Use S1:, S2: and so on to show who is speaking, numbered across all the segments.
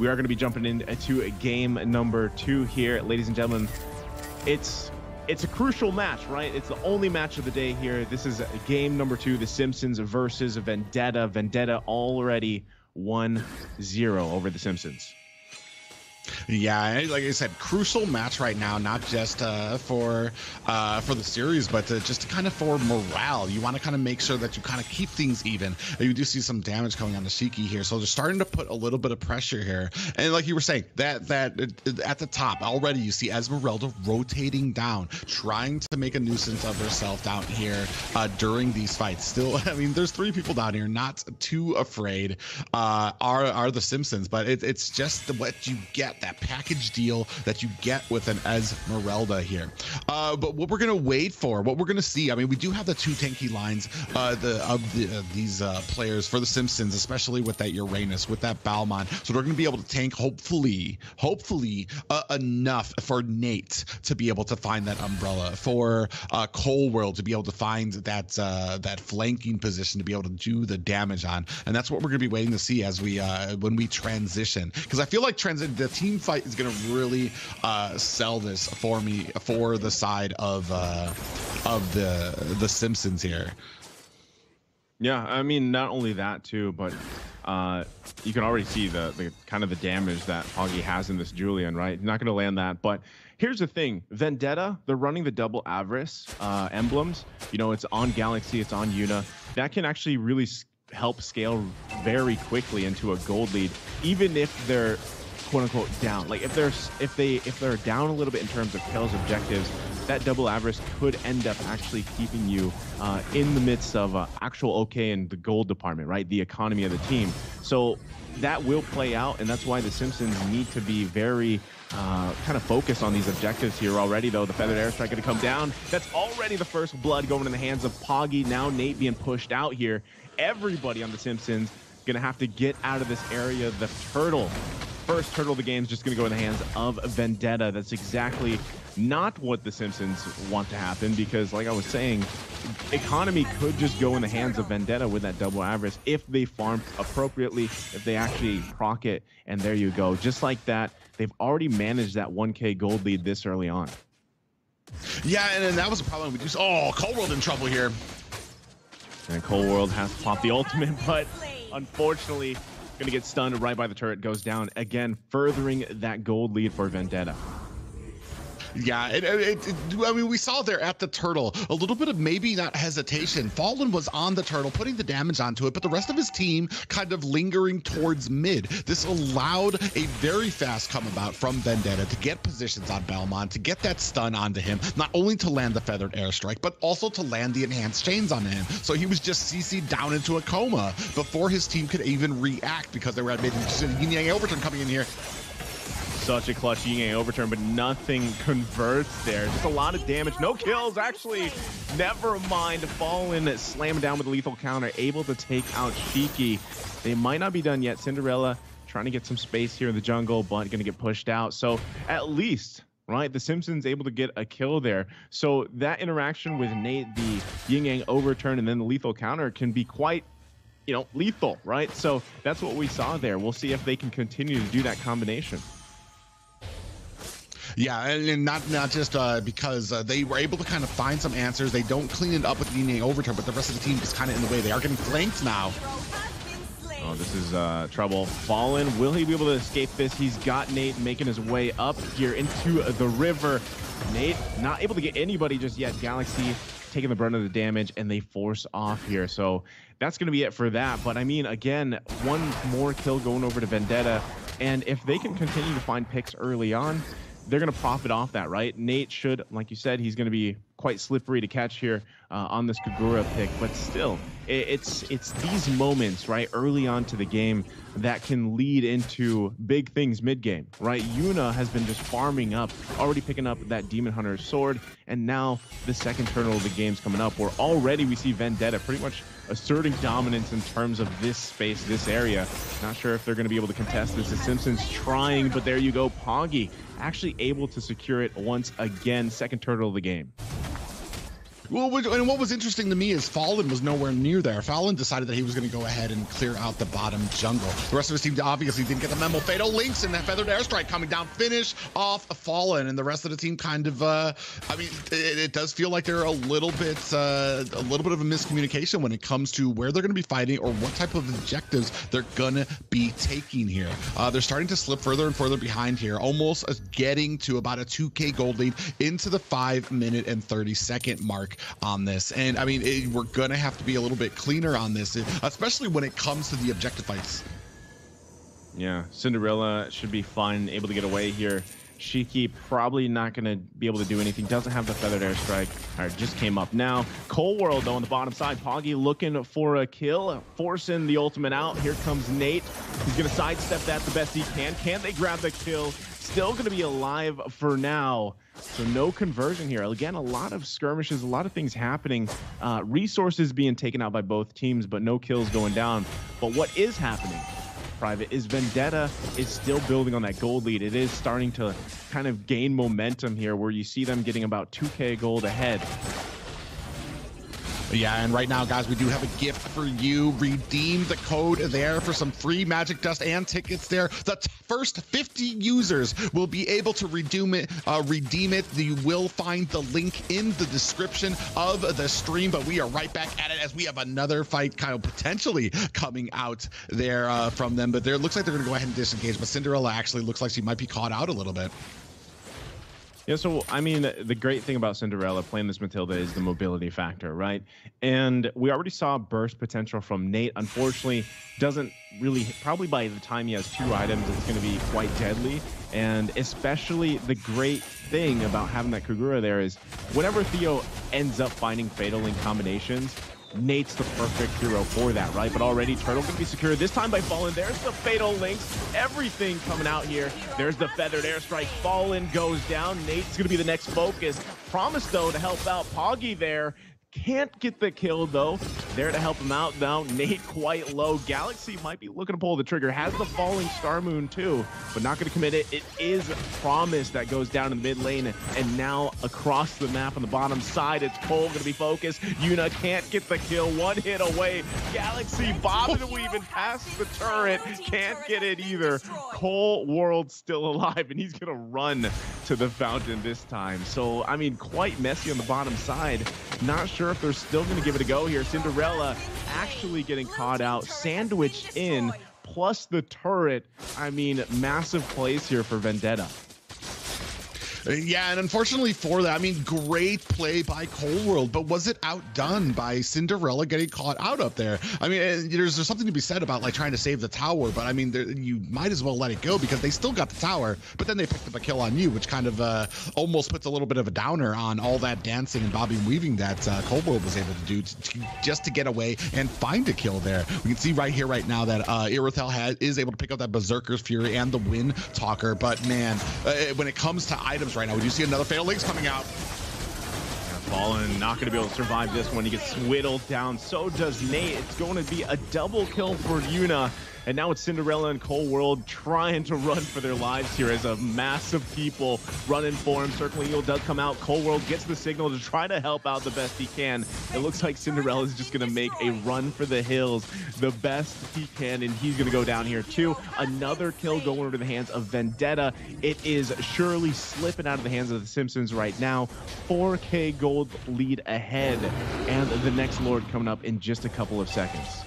S1: We are going to be jumping into game number two here, ladies and gentlemen. It's it's a crucial match, right? It's the only match of the day here. This is game number two, The Simpsons versus Vendetta. Vendetta already 1-0 over The Simpsons.
S2: Yeah, like I said, crucial match right now, not just uh, for uh, for the series, but to, just kind of for morale. You want to kind of make sure that you kind of keep things even. You do see some damage coming on the Shiki here, so they're starting to put a little bit of pressure here. And like you were saying, that that uh, at the top already, you see Esmeralda rotating down, trying to make a nuisance of herself down here uh, during these fights. Still, I mean, there's three people down here, not too afraid. Uh, are are the Simpsons, but it, it's just what you get that package deal that you get with an Esmeralda here. Uh, but what we're gonna wait for, what we're gonna see, I mean, we do have the two tanky lines uh, the, of the, uh, these uh, players for the Simpsons, especially with that Uranus, with that Balmond. So they're gonna be able to tank, hopefully, hopefully uh, enough for Nate to be able to find that umbrella, for uh, Cole World to be able to find that that flanking position to be able to do the damage on, and that's what we're gonna be waiting to see as we when we transition. Because I feel like transit the team fight is going to really uh, sell this for me for the side of uh, of the the Simpsons here.
S1: Yeah, I mean, not only that too, but uh, you can already see the, the kind of the damage that Poggy has in this Julian, right? Not going to land that, but here's the thing: Vendetta, they're running the double Avarice uh, emblems. You know, it's on Galaxy, it's on Yuna. That can actually really help scale very quickly into a gold lead, even if they're quote unquote down. Like if there's if they if they're down a little bit in terms of kills objectives, that double avarice could end up actually keeping you uh, in the midst of uh, actual okay in the gold department, right? The economy of the team. So that will play out, and that's why the Simpsons need to be very uh, kind of focused on these objectives here already, though. The Feathered Airstrike going to come down. That's already the first blood going in the hands of Poggy. Now Nate being pushed out here. Everybody on the Simpsons going to have to get out of this area. The turtle first turtle of the game is just going to go in the hands of Vendetta. That's exactly not what the Simpsons want to happen because, like I was saying, economy could just go in the hands of Vendetta with that double avarice if they farm appropriately, if they actually proc it, and there you go. Just like that, they've already managed that 1k gold lead this early on.
S2: Yeah, and, and that was a problem. We just oh, Cole World in trouble here.
S1: And Cole World has to pop the ultimate, but unfortunately, Gonna get stunned right by the turret, goes down again, furthering that gold lead for Vendetta.
S2: Yeah, it, uh, it, it, I mean, we saw there at the turtle a little bit of maybe not hesitation. Fallen was on the turtle, putting the damage onto it, but the rest of his team kind of lingering towards mid. This allowed a very fast come about from Vendetta to get positions on Balmond, to get that stun onto him, not only to land the feathered airstrike, but also to land the enhanced chains on him. So he was just CC'd down into a coma before his team could even react because they were at mid. Yin Yang Overturn coming in here
S1: such a clutch Yin yang overturn, but nothing converts there. Just a lot of damage. No kills, actually. Never mind. Fallen slamming down with a lethal counter, able to take out Shiki. They might not be done yet. Cinderella trying to get some space here in the jungle, but going to get pushed out. So at least right? The Simpsons able to get a kill there. So that interaction with Nate, the Yin Yang overturn, and then the lethal counter can be quite, you know, lethal, right? So that's what we saw there. We'll see if they can continue to do that combination.
S2: Yeah, and, not not just uh, because uh, they were able to kind of find some answers. They don't clean it up with the overturn, but the rest of the team is kind of in the way. They are getting flanked now.
S1: Oh, this is uh, trouble. Fallen, will he be able to escape this? He's got Nate making his way up here into the river. Nate not able to get anybody just yet. Galaxy taking the brunt of the damage, and they force off here. So that's going to be it for that. But I mean, again, one more kill going over to Vendetta. And if they can continue to find picks early on, they're going to profit off that, right? Nate should, like you said, he's going to be quite slippery to catch here uh, on this Kagura pick, but still, it, it's it's these moments, right, early on to the game that can lead into big things mid game, right? Yuna has been just farming up, already picking up that Demon Hunter's sword, and now the second turtle of the game's coming up, where already we see Vendetta pretty much asserting dominance in terms of this space, this area. Not sure if they're going to be able to contest this. The Simpsons trying, but there you go. Poggy actually able to secure it once again. Second turtle of the game.
S2: Well, and what was interesting to me is Fallen was nowhere near there. Fallen decided that he was going to go ahead and clear out the bottom jungle. The rest of his team obviously didn't get the memo. Fatal Links and that Feathered Airstrike coming down, finish off Fallen, and the rest of the team kind of, uh, I mean, it, it does feel like they're a little bit, uh, a little bit of a miscommunication when it comes to where they're going to be fighting or what type of objectives they're going to be taking here. Uh, they're starting to slip further and further behind here, almost getting to about a 2K gold lead into the five minute and 30 second mark on this. And I mean, it, we're going to have to be a little bit cleaner on this, especially when it comes to the objective fights.
S1: Yeah, Cinderella should be fine, able to get away here. Shiki probably not going to be able to do anything. Doesn't have the feathered airstrike. All right, just came up now. Cold World, though, on the bottom side. Poggy looking for a kill, forcing the ultimate out. Here comes Nate. He's going to sidestep that the best he can. Can they grab the kill? Still going to be alive for now. So no conversion here. Again, a lot of skirmishes, a lot of things happening. Uh, resources being taken out by both teams, but no kills going down. But what is happening Private, is Vendetta is still building on that gold lead. It is starting to kind of gain momentum here where you see them getting about 2k gold ahead.
S2: Yeah, and right now, guys, we do have a gift for you. Redeem the code there for some free Magic Dust and tickets there. The first 50 users will be able to redeem it. Uh, redeem it. You will find the link in the description of the stream. But we are right back at it as we have another fight kind of potentially coming out there uh, from them. But there looks like they're going to go ahead and disengage. But Cinderella actually looks like she might be caught out a little bit.
S1: Yeah, so I mean, the great thing about Cinderella playing this Matilda is the mobility factor, right? And we already saw burst potential from Nate. Unfortunately, doesn't really, probably by the time he has two items, it's going to be quite deadly. And especially the great thing about having that Kagura there is whenever Theo ends up finding Fatal Link combinations, Nate's the perfect hero for that, right? But already Turtle gonna be secured this time by Fallen. There's the Fatal Links. Everything coming out here. There's the Feathered Airstrike. Fallen goes down. Nate's gonna be the next focus. Promise, though, to help out Poggy there. Can't get the kill, though. There to help him out now. Nate quite low. Galaxy might be looking to pull the trigger. Has the falling Star Moon, too, but not going to commit it. It is Promise that goes down in the mid lane, and now across the map on the bottom side, it's Cole going to be focused. Yuna can't get the kill. One hit away. Galaxy bobbing and weaving past the turret. Can't get it either. Cole World still alive, and he's going to run to the fountain this time. So, I mean, quite messy on the bottom side. Not sure if they're still going to give it a go here. Cinderella actually getting caught out, sandwiched in, plus the turret. I mean, massive plays here for Vendetta.
S2: Yeah, and unfortunately for that, I mean, great play by Cold World, but was it outdone by Cinderella getting caught out up there? I mean, there's, there's something to be said about like trying to save the tower, but I mean, there, you might as well let it go because they still got the tower, but then they picked up a kill on you, which kind of uh, almost puts a little bit of a downer on all that dancing and bobbing weaving that uh, Cold World was able to do to, just to get away and find a kill there. We can see right here, right now, that uh, Irithel has, is able to pick up that Berserker's Fury and the Wind Talker, but man, uh, when it comes to items right now. We do see another Fatal Links coming out.
S1: Fallen not going to be able to survive this one. He gets whittled down. So does Nate. It's going to be a double kill for Yuna. And now it's Cinderella and Cold World trying to run for their lives here as a mass of people running for him. Circling Eagle does come out. Cold World gets the signal to try to help out the best he can. It looks like Cinderella is just going to make a run for the hills the best he can, and he's going to go down here too. Another kill going into the hands of Vendetta. It is surely slipping out of the hands of the Simpsons right now. 4K gold lead ahead, and the next Lord coming up in just a couple of seconds.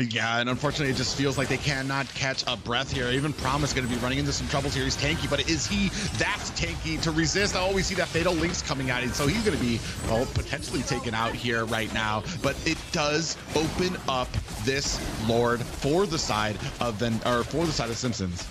S2: Yeah, and unfortunately, it just feels like they cannot catch a breath here. Even Promise is going to be running into some troubles here. He's tanky, but is he that tanky to resist? Oh, we see that Fatal Links coming out, and so he's going to be, well, potentially taken out here right now. But it does open up this Lord for the side of then, or for the side of Simpsons.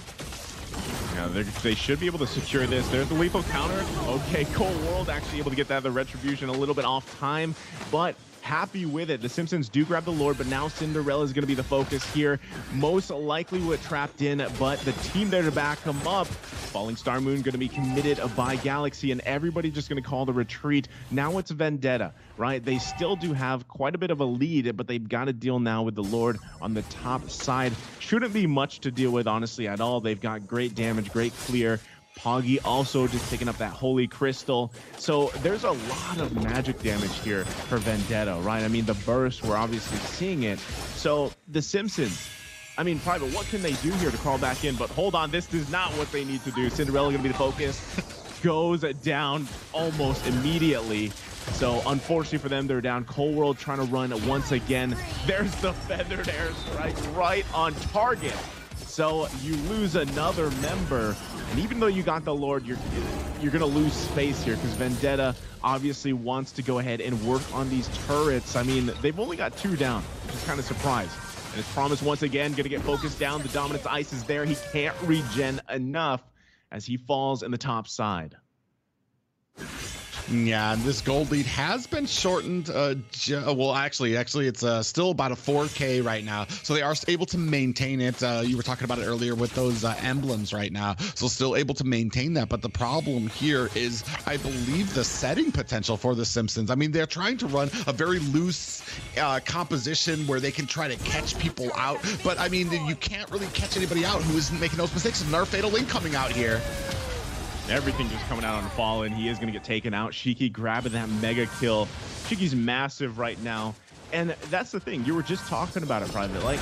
S1: Yeah, they should be able to secure this. There's the lethal counter. Okay, Cold World actually able to get that the retribution a little bit off time, but happy with it. The Simpsons do grab the Lord, but now Cinderella is going to be the focus here. Most likely with trapped in, but the team there to back him up. Falling Star Moon going to be committed by Galaxy, and everybody just going to call the retreat. Now it's Vendetta, right? They still do have quite a bit of a lead, but they've got to deal now with the Lord on the top side. Shouldn't be much to deal with, honestly, at all. They've got great damage, great clear Poggy also just picking up that Holy Crystal. So there's a lot of magic damage here for Vendetta, right? I mean, the burst, we're obviously seeing it. So the Simpsons, I mean, Private, what can they do here to crawl back in? But hold on, this is not what they need to do. Cinderella to be the focus. Goes down almost immediately. So unfortunately for them, they're down. Cold World trying to run once again. There's the feathered airstrike right on target. So you lose another member, and even though you got the Lord, you're you're gonna lose space here because Vendetta obviously wants to go ahead and work on these turrets. I mean, they've only got two down, which is kind of surprised. And it's promised once again, gonna get focused down. The Dominance Ice is there. He can't regen enough as he falls in the top side.
S2: Yeah, this gold lead has been shortened. Uh, uh, well, actually, actually, it's uh, still about a 4K right now, so they are able to maintain it. Uh, you were talking about it earlier with those uh, emblems right now, so still able to maintain that. But the problem here is, I believe, the setting potential for the Simpsons. I mean, they're trying to run a very loose uh, composition where they can try to catch people out, but I mean, you can't really catch anybody out who isn't making those mistakes. And Another Fatal Link coming out here.
S1: Everything just coming out on Fallen. He is going to get taken out. Shiki grabbing that mega kill. Shiki's massive right now. And that's the thing. You were just talking about it, Private. Like,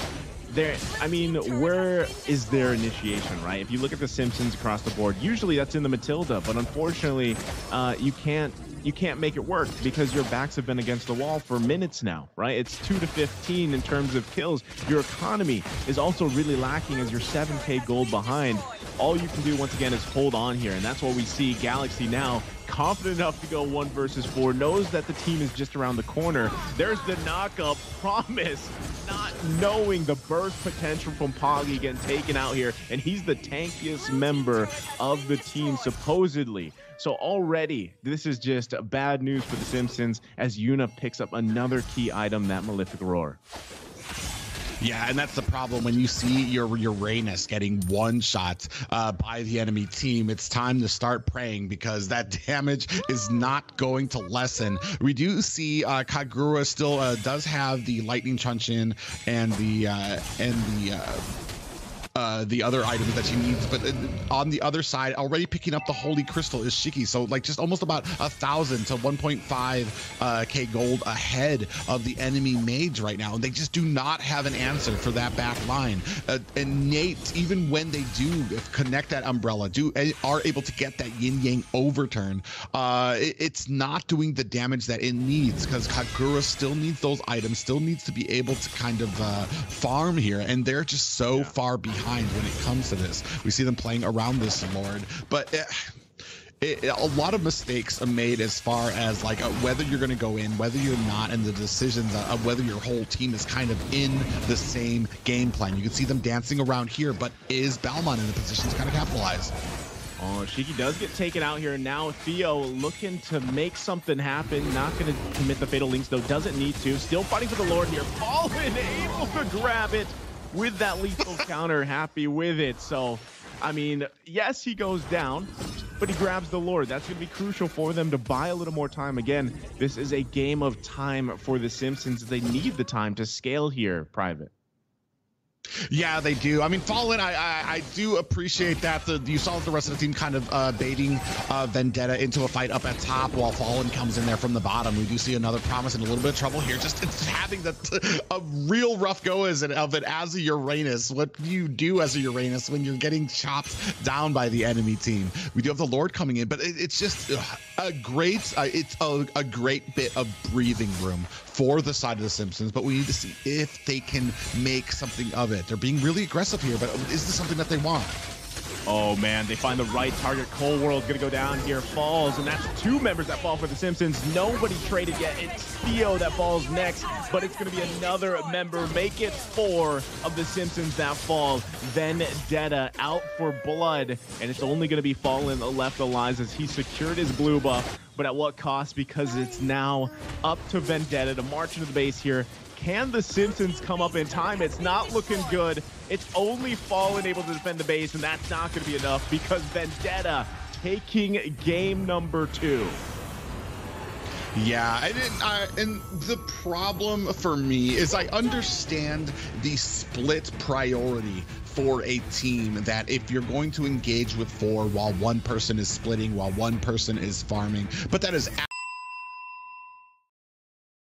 S1: there, I mean, where is their initiation, right? If you look at the Simpsons across the board, usually that's in the Matilda, but unfortunately, uh, you can't you can't make it work because your backs have been against the wall for minutes now, right? It's 2 to 15 in terms of kills. Your economy is also really lacking as you're 7k gold behind all you can do once again is hold on here, and that's what we see Galaxy now confident enough to go one versus four, knows that the team is just around the corner. There's the knockup promise, not knowing the burst potential from Poggy getting taken out here, and he's the tankiest member of the team, supposedly. So already, this is just bad news for the Simpsons as Yuna picks up another key item, that Malefic Roar.
S2: Yeah, and that's the problem when you see your Uranus getting one shot uh, by the enemy team. It's time to start praying because that damage is not going to lessen. We do see uh, Kagura still uh, does have the lightning truncheon and the uh, and the uh, the other items that she needs. But uh, on the other side, already picking up the Holy Crystal is Shiki. So like just almost about a thousand to 1.5 uh, k gold ahead of the enemy mage right now. And they just do not have an answer for that back line. Uh, and Nate, even when they do connect that umbrella, do are able to get that yin yang overturn, uh, it, it's not doing the damage that it needs because Kagura still needs those items, still needs to be able to kind of uh, farm here. And they're just so yeah. far behind behind when it comes to this. We see them playing around this Lord, but. It, it, a lot of mistakes are made as far as like uh, whether you're going to go in, whether you're not, and the decisions of whether your whole team is kind of in the same game plan. You can see them dancing around here, but is Balmond in the position to kind of capitalize?
S1: Oh, Shiki does get taken out here. Now Theo looking to make something happen. Not going to commit the Fatal Links, though. Doesn't need to. Still fighting for the Lord here. Fallen able to grab it with that lethal counter, happy with it. So, I mean, yes, he goes down, but he grabs the Lord. That's going to be crucial for them to buy a little more time. Again, this is a game of time for the Simpsons. They need the time to scale here, Private.
S2: Yeah, they do. I mean, Fallen, I, I, I do appreciate that. The you saw the rest of the team kind of uh, baiting uh, Vendetta into a fight up at top while Fallen comes in there from the bottom. We do see another promise and a little bit of trouble here. Just having the, a real rough go as of it as a Uranus. What do you do as a Uranus when you're getting chopped down by the enemy team? We do have the Lord coming in, but it, it's just a great, uh, it's a, a great bit of breathing room for the side of the Simpsons, but we need to see if they can make something of it. They're being really aggressive here, but is this something that they want?
S1: Oh man, they find the right target. Cold World's gonna go down here, falls, and that's two members that fall for the Simpsons. Nobody traded yet. It's Theo that falls next, but it's gonna be another member. Make it four of the Simpsons that fall. Vendetta out for blood, and it's only gonna be Fallen left alive as he secured his blue buff but at what cost? Because it's now up to Vendetta to march into the base here. Can the Simpsons come up in time? It's not looking good. It's only Fallen able to defend the base, and that's not going to be enough because Vendetta taking game number two.
S2: Yeah, I didn't. And the problem for me is I understand the split priority for a team that if you're going to engage with four while one person is splitting, while one person is farming, but that is